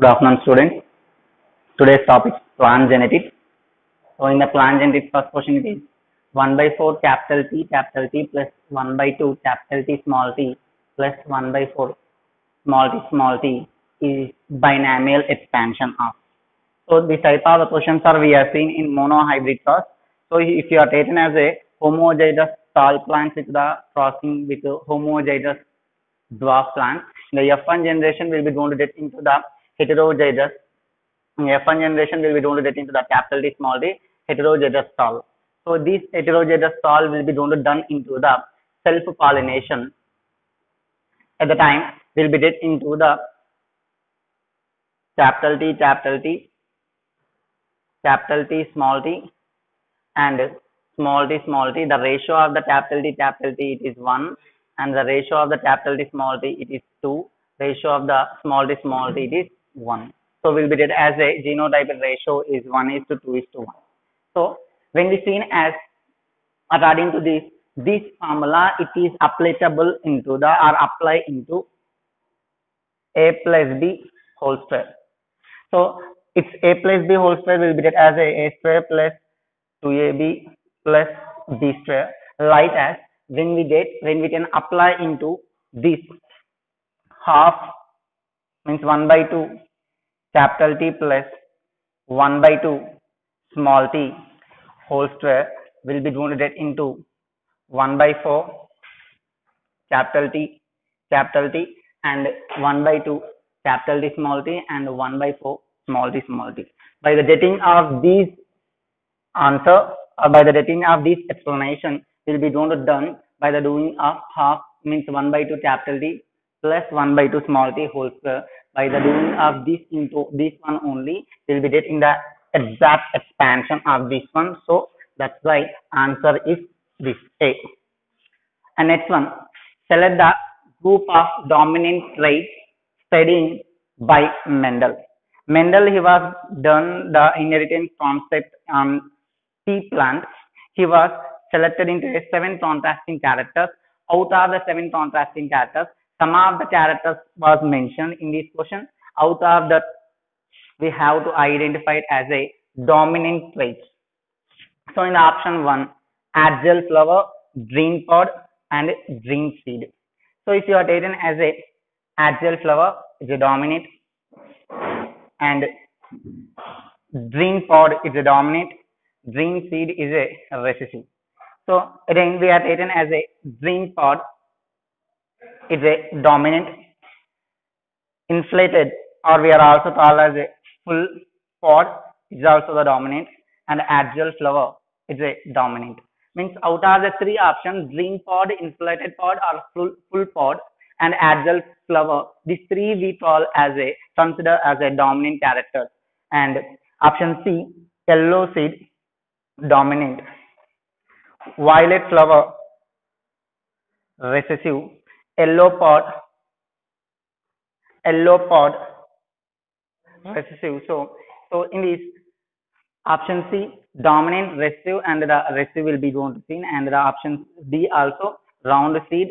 Good afternoon, students. Today's topic is plant genetics. So, in the plant genetics, first question it is 1 by 4 capital T capital T plus 1 by 2 capital T small t plus 1 by 4 small t small t is binomial expansion of. So, this type of questions are we are seen in monohybrid cross. So, if you are taken as a homozygous tall plants with the crossing with homozygous dwarf plant, the F1 generation will be going to get into the heterozygous F1 generation will be to get into the capital T small t heterozygous stall. So this heterozygous stall will be done into the self pollination. At the time will be get into the capital T capital T capital T small t and small t small t. The ratio of the capital T capital T it is one and the ratio of the capital T small t it is two. Ratio of the small t small t it is one. So will be get as a genotype ratio is 1 is to 2 is to 1. So when we seen as according to this, this formula it is applicable into the or apply into a plus b whole square. So it's a plus b whole square will be get as a a square plus 2ab plus b square like as when we get when we can apply into this half means 1 by 2 capital T plus 1 by 2 small t whole square will be divided into 1 by 4 capital T capital T and 1 by 2 capital T small t and 1 by 4 small t small t. By the getting of these answer or by the getting of this explanation will be done by the doing of half means 1 by 2 capital T plus 1 by 2 small t whole square by the doing of this into this one only will be getting the exact expansion of this one. So that's why answer is this a. And next one select the group of dominant traits studying by mendel. Mendel he was done the inheritance concept on tea plant. He was selected into seven contrasting characters. Out of the seven contrasting characters some of the characters was mentioned in this question out of that we have to identify it as a dominant trait. So in the option 1 axial flower green pod and green seed. So if you are taken as a axial flower is a dominant and green pod is a dominant green seed is a recessive. So again we are taken as a green pod is a dominant inflated or we are also called as a full pod is also the dominant and axial flower is a dominant. Means out of the three options green pod inflated pod or full full pod and axial flower these three we call as a consider as a dominant character. And option c yellow seed dominant. Violet flower recessive yellow pod. Yellow pod. Hmm? Recessive. So so in this option c dominant recessive and the recessive will be going to seen and the option d also round seed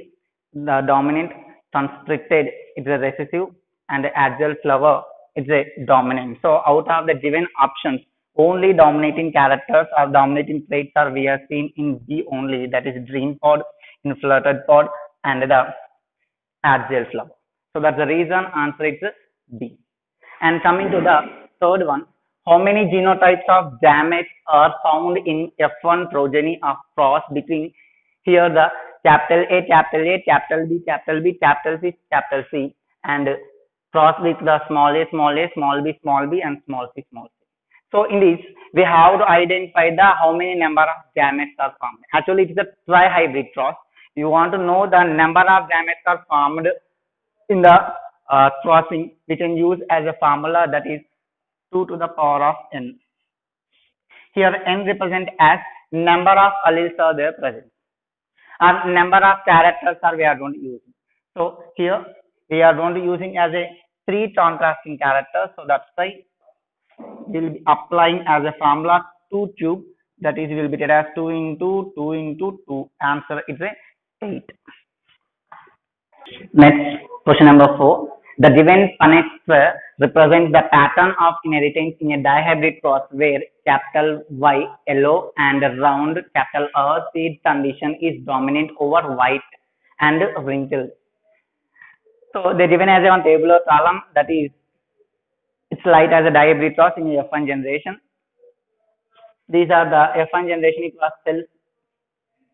the dominant constricted it's a recessive and the axial flower it's a dominant. So out of the given options only dominating characters or dominating traits are we are seen in b only. That is green pod inflated pod and the axial flower so that's the reason answer is b and coming to the third one how many genotypes of gametes are found in F1 progeny of cross between here the capital A, capital A, capital B, capital B, capital C, capital C and cross with the small a, small a, small b, small b and small c, small c. So in this we have to identify the how many number of gametes are formed. Actually it is a tri-hybrid cross. You want to know the number of gametes are formed in the uh, crossing we can use as a formula that is 2 to the power of n. Here n represent as number of alleles are there present and number of characters are we are going to use. So here we are going to using as a three contrasting characters. So that's why we will be applying as a formula 2 cube that is will be taken as 2 into 2 into 2 answer is a 8. Next question number 4 the given square represents the pattern of inheritance in a dihybrid cross where capital Y yellow and round capital R seed condition is dominant over white and wrinkled. So they given as a tabular column that is it's light as a dihybrid cross in F1 generation. These are the F1 generation was self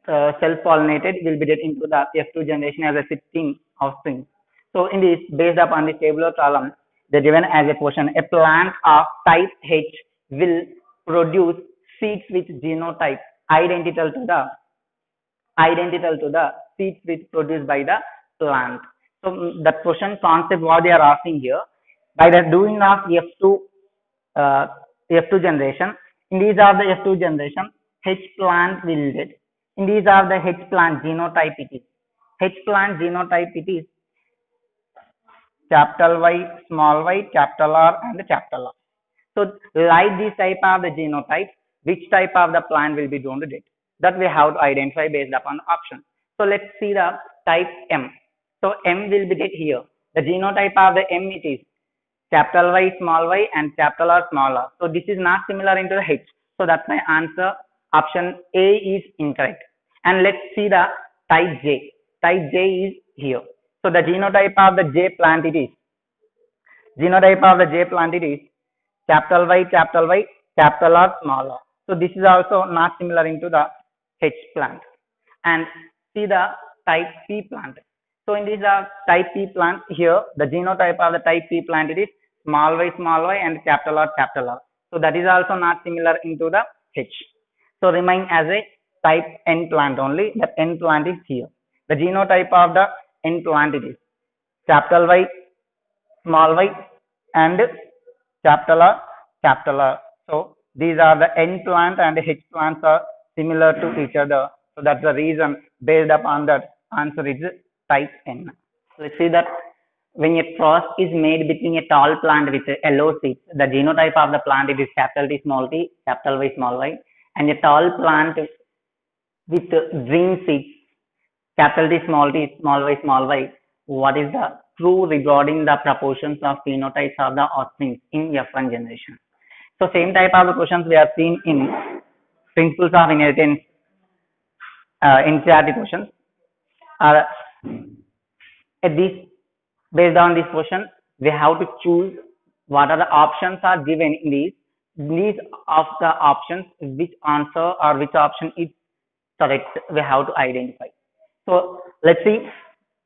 uh, self pollinated will be get into the F2 generation as a 16 offspring. So in this based upon this tabular column they given as a portion a plant of type H will produce seeds with genotype identical to the identical to the seeds which produced by the plant. So that the question concept what they are asking here by the doing of F2 uh, F2 generation in these are the F2 generation H plant will get in these are the H plant genotype it is H plant genotype it is capital Y, small y, capital R and the capital R. So like this type of the genotype, which type of the plant will be donated? That we have to identify based upon option. So let's see the type M. So M will be get here. The genotype of the M it is capital Y, small y and capital R, small r. So this is not similar into the H. So that's my answer. Option A is incorrect. And let's see the type J. Type J is here. So the genotype of the J plant it is. Genotype of the J plant it is capital Y, capital Y, capital R, small r. So this is also not similar into the H plant. And see the type P plant. So in this uh, type P plant here, the genotype of the type P plant it is small y, small y and capital R, capital R. So that is also not similar into the H. So remain as a type N plant only. That N plant is here. The genotype of the N plant it is capital Y, small y and capital R, capital R. So these are the N plant and H plants are similar to each other. So that's the reason based upon that answer is type N. Let's see that when a cross is made between a tall plant with a yellow seeds, the genotype of the plant it is capital T small t, capital Y small y, and a tall plant with green seeds, capital D small d small y small y. What is the true regarding the proportions of phenotypes of the offspring in F1 generation? So same type of questions we have seen in principles of inheritance uh, NCERT questions. Uh, at this based on this question we have to choose what are the options are given in these these of the options which answer or which option is correct we have to identify. So let's see.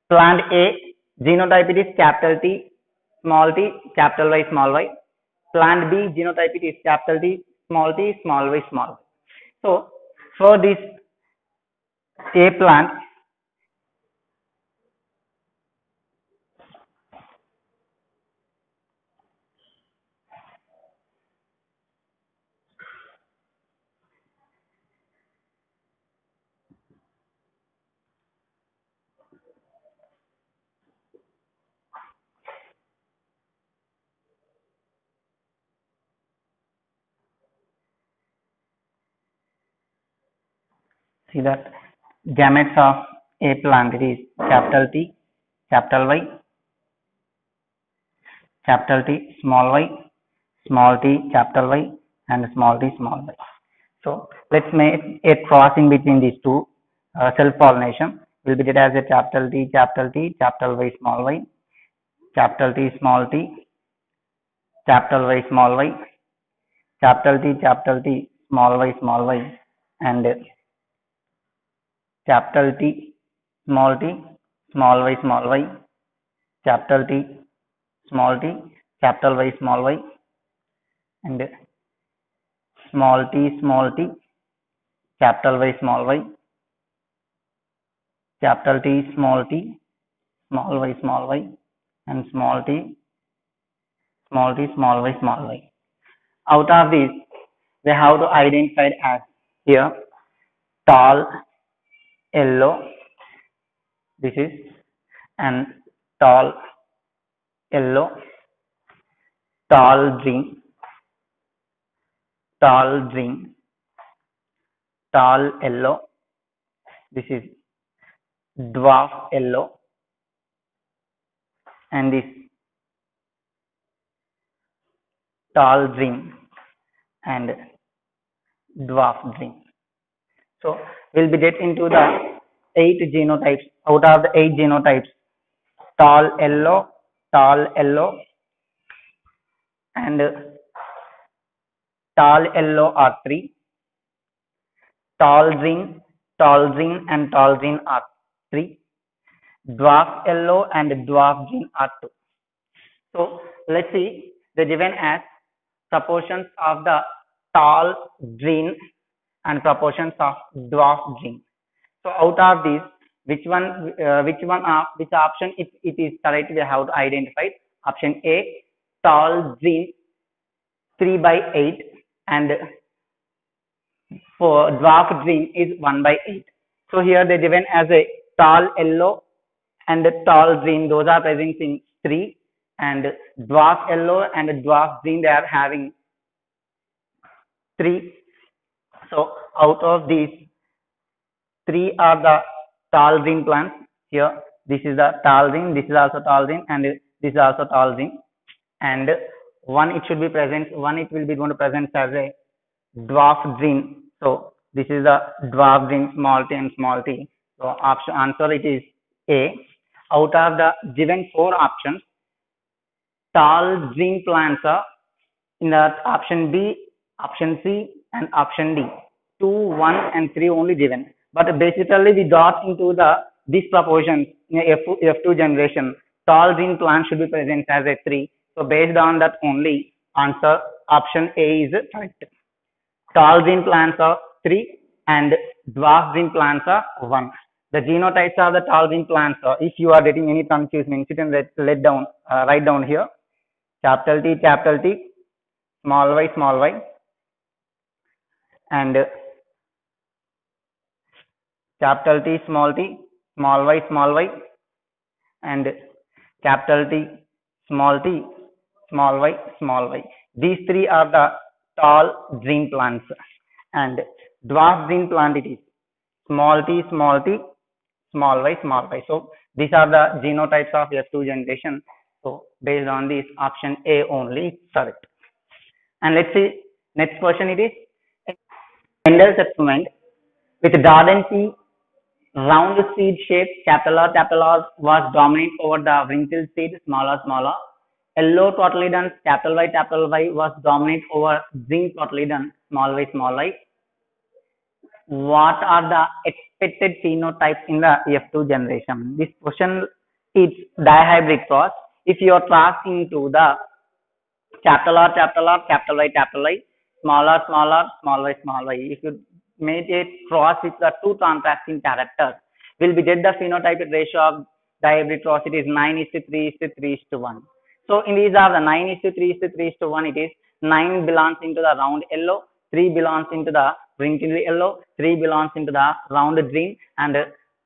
Plant a genotype it is capital t small t capital y small y. Plant b genotype it is capital t small t small y small y. So for this a plant see that gametes of a plant it is capital T, capital Y, capital T, small y, small t, capital Y, and small t, small y. So let's make a crossing between these two uh, self pollination will be get as a capital T, capital T, capital Y, small y, capital T, small t, capital Y, small y, capital T, capital T, small y, small y, and capital T, small t, small y, small y, capital T, small t, capital Y, small y, and small t, small t, capital Y, small y, capital T, small t, small y, small y, and small t, small t, small y, small y. Out of these, we have to identify as here tall, yellow this is and tall yellow tall green tall green tall yellow this is dwarf yellow and this tall gene and dwarf gene. So we'll be get into the eight genotypes. Out of the eight genotypes tall yellow, tall yellow and uh, tall yellow are three. Tall gene, tall gene and tall gene are three. Dwarf yellow and dwarf gene are two. So let's see. The given as proportions of the tall gene and proportions of dwarf gene. So out of these, which one, uh, which one, uh, which option if it is correct, we have to identify. Option A, tall gene 3 by 8 and for dwarf gene is 1 by 8. So here they given as a tall yellow and the tall green those are present in 3 and dwarf yellow and dwarf green they are having 3 so out of these 3 are the tall green plants. Here this is the tall green this is also tall green and this is also tall green and one it should be present one it will be going to present as a dwarf green. So this is the dwarf green small t and small t. So option answer it is a. Out of the given four options, tall green plants are in the option B, option C, and option D. 2, 1, and 3 only given. But basically, we got into the these proportions in F, F2 generation. Tall green plant should be present as a 3. So, based on that only, answer option A is correct. Tall green plants are 3 and dwarf green plants are 1 the genotypes of the tall green plants. So if you are getting any confusion, sit and let, let down, uh, write down here. Capital T, capital T, small y, small y, and capital T, small t, small y, small y, and capital T, small t, small y, small y. These three are the tall green plants, and dwarf green plant it is small t, small t, small y, small y. So these are the genotypes of F2 generation. So based on this option A only correct. And let's see next question it is Mendel's experiment with Darden T round seed shape capital R was dominant over the wrinkled seed smaller smaller. Yellow cotyledons capital Y capital Y was dominant over green cotyledon small y small y what are the expected phenotypes in the F2 generation? This question is dihybrid cross. If you are crossing to the capital R, capital R, capital Y, capital Y, smaller, smaller, small y, small y. If you make it cross with the two contrasting characters, will be get the phenotypic ratio of dihybrid cross. It is 9 is to 3 is to 3 is to 1. So in these are the 9 is to 3 is to 3 is to 1. It is 9 belongs into the round yellow, 3 belongs into the wrinkled yellow, 3 belongs into the rounded green and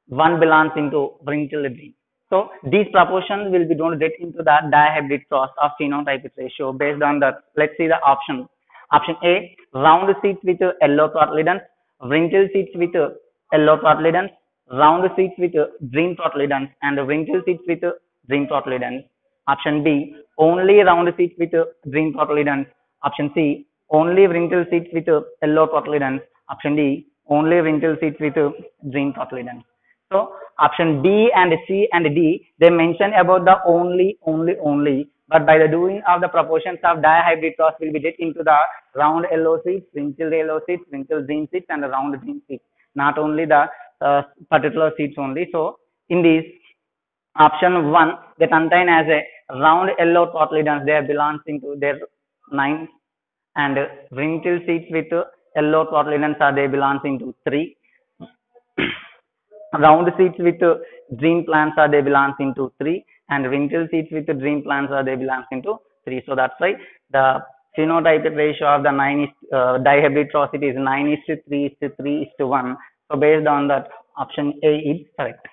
1 belongs into wrinkled green. So these proportions will be to get into the dihybrid cross of phenotypic ratio based on the, let's see the option. Option A, round seeds with yellow cotyledons, wrinkled seeds with yellow cotyledons, round seeds with green cotyledons and wrinkled seeds with green cotyledons. Option B, only round seeds with green cotyledons. Option C, only wrinkled seeds with yellow cotyledons. Option D, only wrinkled seeds with green cotyledons. So option B and C and D, they mention about the only, only, only. But by the doing of the proportions of dihybrid cross will be get into the round yellow seeds, wrinkled yellow seeds, wrinkled green seeds and round green seeds. Not only the uh, particular seeds only. So in this option 1, they contain as a round yellow cotyledons. They belongs into their nine and wrinkled seeds with yellow cotyledons are they belongs into 3 round seeds with green plants are they belongs into 3 and wrinkled seeds with the green plants are they belongs into 3 so that's why the phenotypic ratio of the 9 is uh, dihybrid crossity is 9 is to 3 is to 3 is to 1 so based on that option a is correct.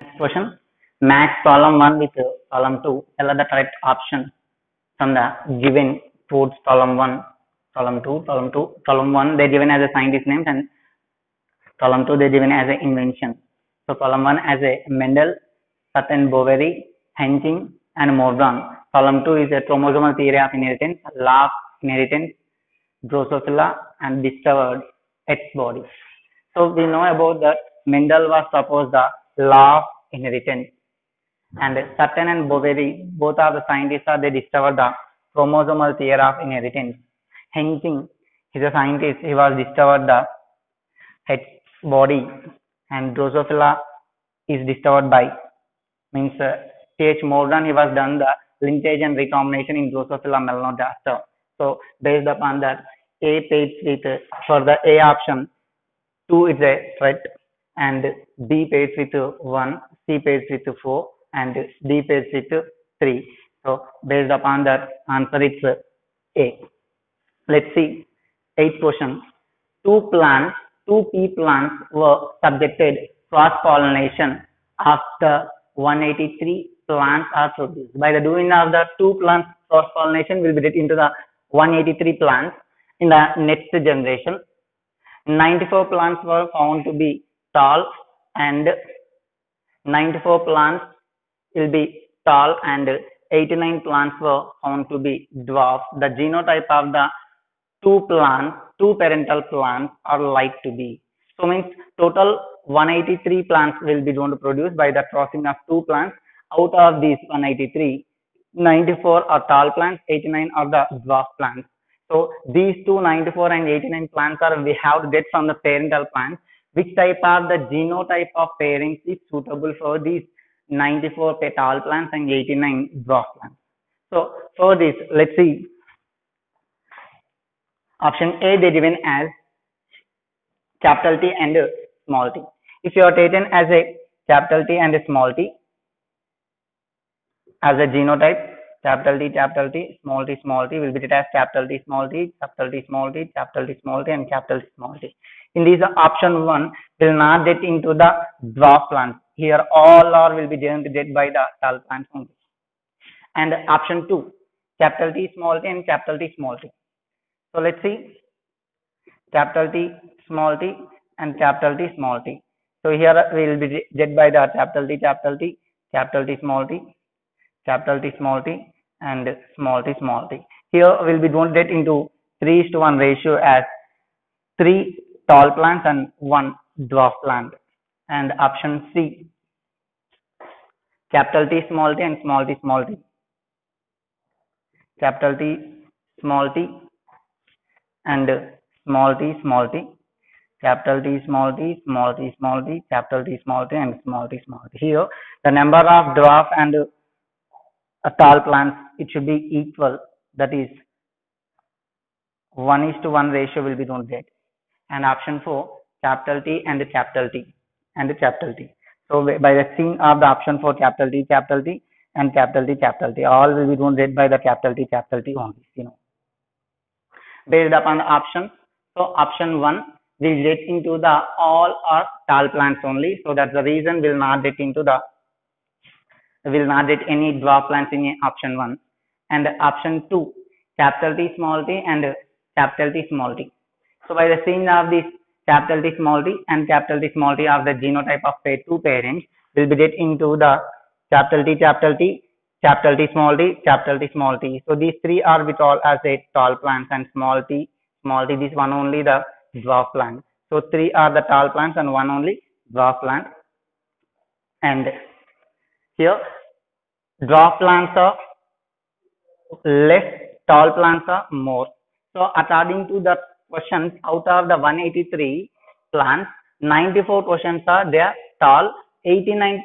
Next question. Match column 1 with column 2 tell the correct option from the given towards column 1, column 2, column 2, column 1 they're given as a scientist names and column 2 they're given as an invention. So column 1 as a Mendel, Sutton Boveri, Henking and Morgan. Column 2 is a chromosomal theory of inheritance, law of inheritance, Drosophila and discovered X body. So we know about that Mendel was proposed the law of inheritance and Sutton and Boveri, both are the scientists are they discovered the chromosomal theory of inheritance. Henking is a scientist, he was discovered the X body and Drosophila is discovered by means uh, T.H. Morgan he was done the linkage and recombination in Drosophila melanogaster. So based upon that A pairs with uh, for the A option 2 is a threat and B pairs with uh, 1, C pairs with 4 and D pairs with 3. So based upon that answer it's A. Let's see eighth question. Two plants, two pea plants were subjected cross pollination after 183 plants are produced. By the doing of the two plants cross pollination will be get into the 183 plants in the next generation. 94 plants were found to be tall and 94 plants will be tall and 89 plants were found to be dwarf. The genotype of the two plants, two parental plants are like to be. So means total 183 plants will be going to produce by the crossing of two plants. Out of these 183, 94 are tall plants, 89 are the dwarf plants. So these two 94 and 89 plants are we have to get from the parental plants. Which type of the genotype of parents is suitable for these 94 tall plants and 89 dwarf plants. So for this, let's see. Option A they given as capital T and small t. If you are taken as a capital T and a small t as a genotype, capital T, capital T, small t, small t will be written as capital T, small t, capital T, small t, capital T, small t, and capital T, small t. In this option 1 will not get into the dwarf plants. Here all are will be generated by the tall plants only. And option 2, capital T, small t, and capital T, small t. So let's see capital T, small t, and capital T, small t. So here we will be get by the capital T, capital T, capital T, small t, capital T, small t, and small t, small t. Here we will be don't get into 3 is to 1 ratio as 3 tall plants and 1 dwarf plant. And option C, capital T, small t, and small t, small t. Capital T, small t, and small t, small t capital T small t, small t small t, capital T small t and small t small t. Here the number of dwarf and uh, tall plants it should be equal that is 1 is to 1 ratio will be don't and option 4 capital T and capital T and capital T. So by the seeing of the option for capital T capital T and capital T capital T all will be don't by the capital T capital T only you know based upon the option. So option 1 will get into the all or tall plants only. So that's the reason will not get into the will not get any dwarf plants in option 1 and option 2 capital T small t and capital T small t. So by the seeing of this capital T small t and capital T small t of the genotype of pair two parents will be get into the capital T capital T capital T small t capital T small t. So these three are with all as a tall plants and small t small t this one only the dwarf plant. So three are the tall plants and one only dwarf plant. And here dwarf plants are less, tall plants are more. So according to the questions out of the 183 plants, 94 questions are there tall, 89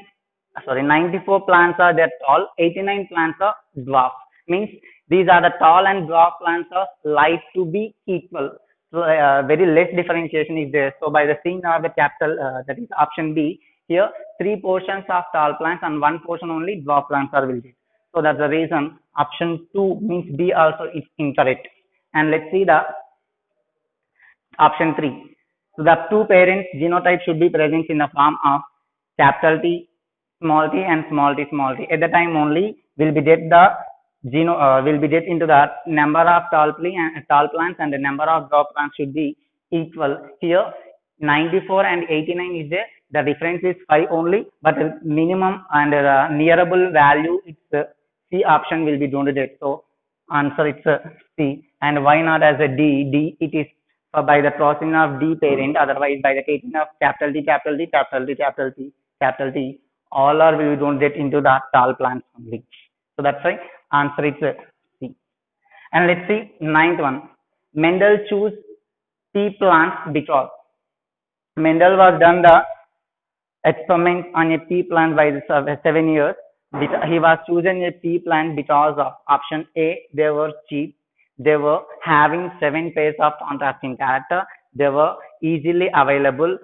sorry 94 plants are there tall, 89 plants are dwarf. Means these are the tall and dwarf plants are like to be equal. So uh, very less differentiation is there. So by the seeing of the capital, uh, that is option B, here three portions of tall plants and one portion only dwarf plants are will. So that's the reason option 2 means B also is incorrect. And let's see the option 3. So the two parents genotype should be present in the form of capital T, small t and small t, small t. At the time only will be get the geno uh, will be get into the number of tall, plant, and, tall plants and the number of dwarf plants should be equal. Here 94 and 89 is there. The difference is 5 only, but the minimum and the nearable value it's uh, C option will be donate. So answer it's C. And why not as a D? D it is uh, by the crossing of D parent, otherwise by the taking of capital D, capital D, capital D, capital D, capital T. All are will be donated into the tall plants only. So that's why answer is uh, C. And let's see ninth one. Mendel choose tea plants because Mendel was done the experiment on a pea plant by the sev- seven years. He was chosen a pea plant because of option A, they were cheap. They were having seven pairs of contrasting character. They were easily available.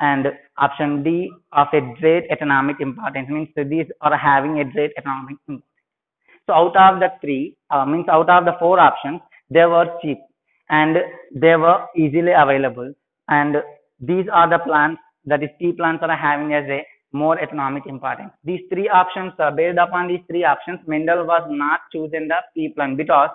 And option D of a great economic importance means these are having a great economic importance. So out of the three, uh, means out of the four options, they were cheap and they were easily available. And these are the plants that is tea plants are having as a more economic importance. These three options, uh, based upon these three options, Mendel was not choosing the pea plant because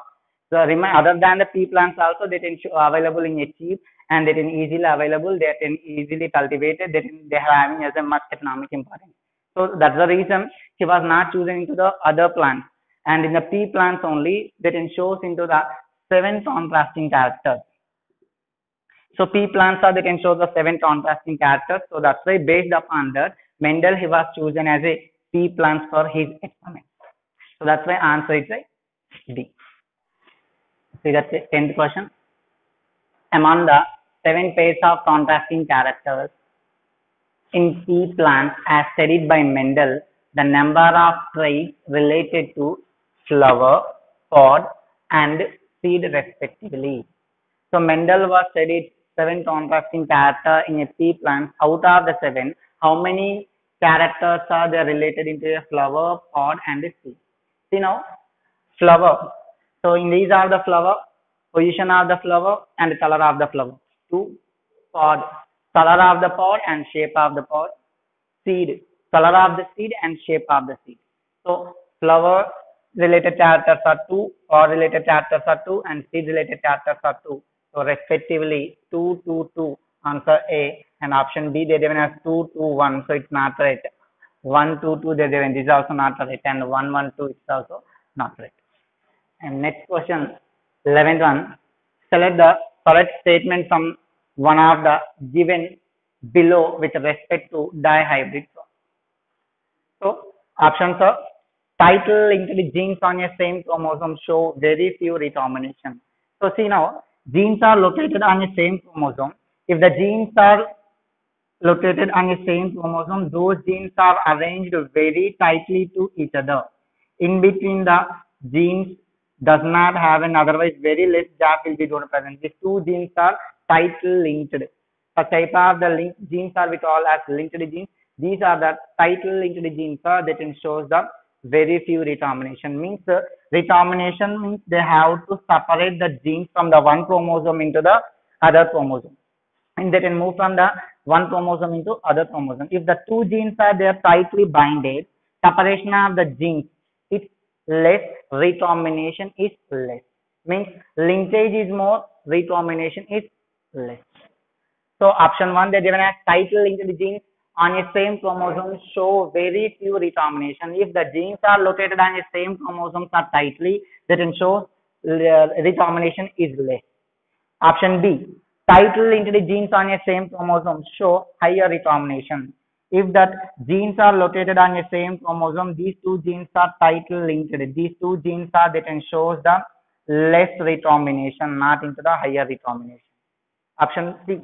the remi- other than the pea plants also they can available in a cheap and they can easily available, they can easily cultivated, they can, they are having as a much economic importance. So that's the reason he was not choosing into the other plants. And in the pea plants only, that shows into the seven contrasting characters. So pea plants are they can show the seven contrasting characters. So that's why based upon that, Mendel he was chosen as a pea plants for his experiment. So that's why answer is a D. See that's the tenth question. Among the seven pairs of contrasting characters in pea plants as studied by Mendel, the number of traits related to flower, pod, and seed respectively. So Mendel was studied seven contrasting character in a pea plant. Out of the seven, how many characters are there related into a flower, pod, and a seed? See now, flower. So in these are the flower, position of the flower, and the color of the flower. Two, pod, color of the pod and shape of the pod. Seed, color of the seed and shape of the seed. So flower related characters are two, or related characters are two, and seed related characters are two. So respectively, two, two, two. Answer A and option B they're given as two, two, one. So it's not right. One, two, two they're given. This is also not right, and one, one, two is also not right. And next question, eleventh one. Select the correct statement from one of the given below with respect to dihybrid. So options are title linked genes on a same chromosome show very few recombination. So see now, genes are located on the same chromosome. If the genes are located on the same chromosome, those genes are arranged very tightly to each other. In between the genes does not have an otherwise very less gap will be donor present. These two genes are tightly linked. The type of the link genes are we call as linked genes. These are the tightly linked genes that ensures the very few recombination means uh, recombination means they have to separate the genes from the one chromosome into the other chromosome. And they can move from the one chromosome into other chromosome. If the two genes are they are tightly binded separation of the genes is less recombination is less. Means linkage is more recombination is less. So option one they're given as tightly linked genes on a same chromosome show very few recombination. If the genes are located on the same chromosomes are tightly, that show uh, recombination is less. Option B, tightly linked genes on a same chromosome show higher recombination. If that genes are located on the same chromosome, these two genes are tightly linked. These two genes are that shows the less recombination, not into the higher recombination. Option C,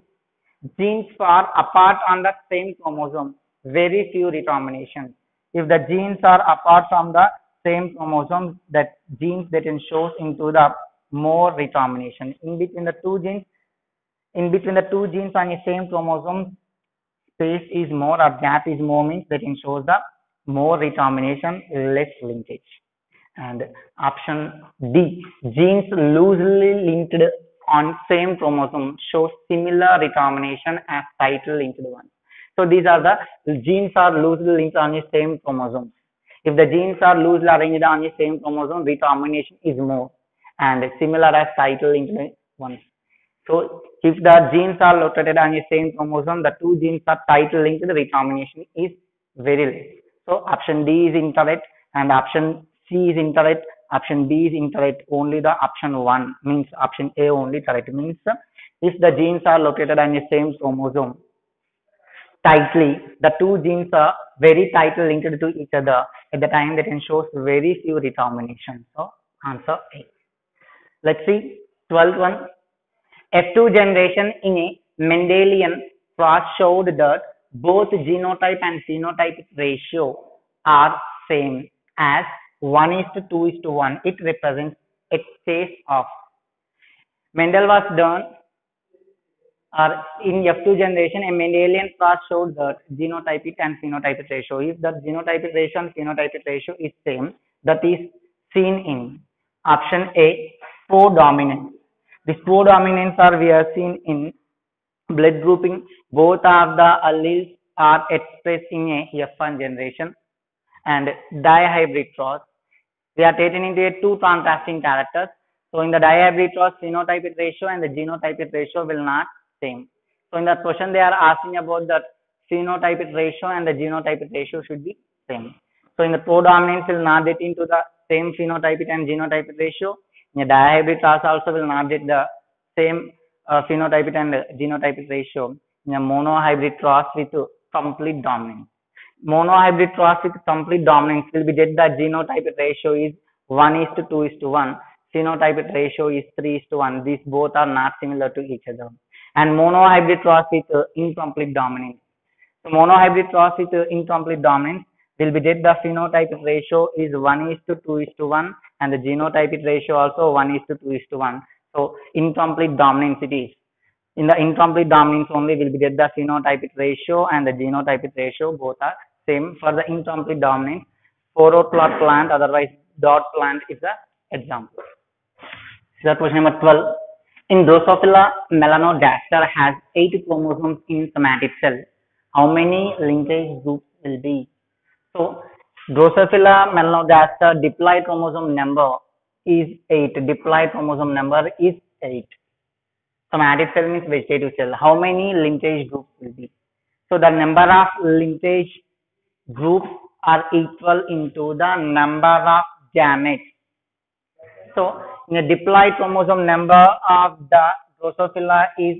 genes are apart on the same chromosome, very few recombinations. If the genes are apart from the same chromosome, that genes that shows into the more recombination. In between the two genes, in between the two genes on the same chromosome, space is more or gap is more means that shows the more recombination, less linkage. And option D, genes loosely linked on same chromosome show similar recombination as tightly linked ones. So these are the genes are loosely linked on the same chromosome. If the genes are loosely arranged on the same chromosome, recombination is more and similar as tightly linked ones. So if the genes are located on the same chromosome, the two genes are tightly linked, the recombination is very less. So option D is incorrect and option C is incorrect, option B is incorrect, only the option 1 means option A only correct means if the genes are located on the same chromosome tightly, the two genes are very tightly linked to each other at the time that ensures very few recombinations. So answer A. Let's see 12th one. F2 generation in a Mendelian cross showed that both genotype and phenotype ratio are same as 1 is to 2 is to 1. It represents excess of. Mendel was done or in F2 generation, a Mendelian cross showed that genotypic and phenotypic ratio. If the genotypic ratio and phenotypic ratio is same, that is seen in option A, four dominance. These four dominants are we are seen in blood grouping. Both of the alleles are expressed in a F1 generation and dihybrid cross. They are taken into a two contrasting characters. So in the dihybrid cross, phenotypic ratio and the genotypic ratio will not same. So in that question, they are asking about the phenotypic ratio and the genotypic ratio should be same. So in the codominance will not get into the same phenotypic and genotypic ratio. In the dihybrid class also will not get the same uh, phenotypic and genotypic ratio. In a monohybrid cross with complete dominance. Monohybrid with complete dominance will be that the genotype ratio is 1 is to 2 is to 1. phenotype ratio is 3 is to 1. These both are not similar to each other and monohybrid cross uh, incomplete dominance. So monohybrid cross uh, incomplete dominance will be that the phenotype ratio is 1 is to 2 is to 1 and the genotype ratio also 1 is to 2 is to 1. So incomplete dominance it is. In the incomplete dominance only will be that the phenotypic ratio and the genotypic ratio both are same for the incomplete dominance. Four plot plant otherwise dot plant is the example. So that question number 12. In Drosophila, melanogaster has eight chromosomes in somatic cell. How many linkage groups will be? So, Drosophila melanogaster diploid chromosome number is 8. Diploid chromosome number is 8. Somatic cell means vegetative cell. How many linkage groups will be? So, the number of linkage groups are equal into the number of gametes. So, in a diploid chromosome number of the Drosophila is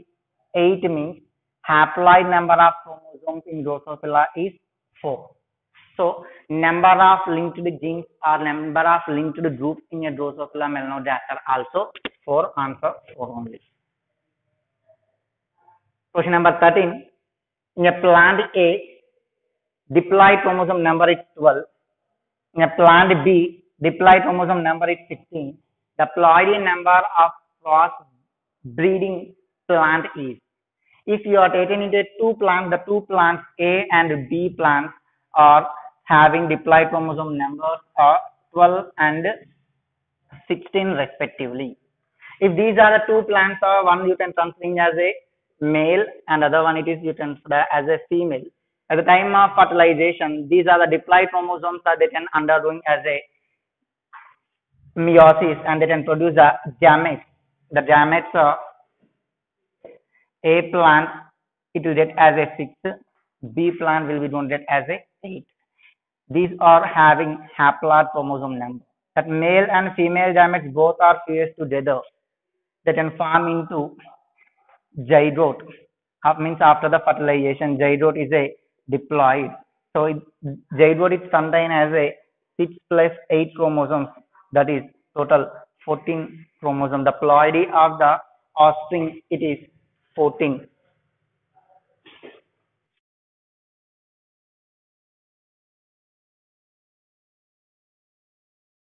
8 means haploid number of chromosomes in Drosophila is 4. So, number of linked genes or number of linked groups in a Drosophila melanogaster also 4 answer 4 only. Question number 13. In a plant A, diploid chromosome number is 12. In a plant B, diploid chromosome number is 16 the ploidy number of cross breeding plant is. If you are taking into two plants, the two plants A and B plants are having diploid chromosome numbers are 12 and 16 respectively. If these are the two plants, or one you can consider as a male and other one it is you can consider as a female. At the time of fertilization, these are the diploid chromosomes that they can undergoing as a meiosis and they can produce the gametes. The gametes of A plant it will get as a 6, B plant will be get as a 8. These are having haploid chromosome number. That male and female gametes both are fused together. They can form into zygote. Means after the fertilization, zygote is a diploid. So it, zygote is contained as a 6 plus 8 chromosomes that is total 14 chromosomes. The ploidy of the offspring it is 14.